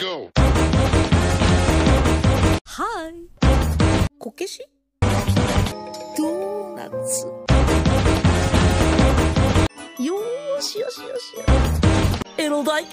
Go! はい。こけし？ドーナツ。よーしよしよしエロ大根。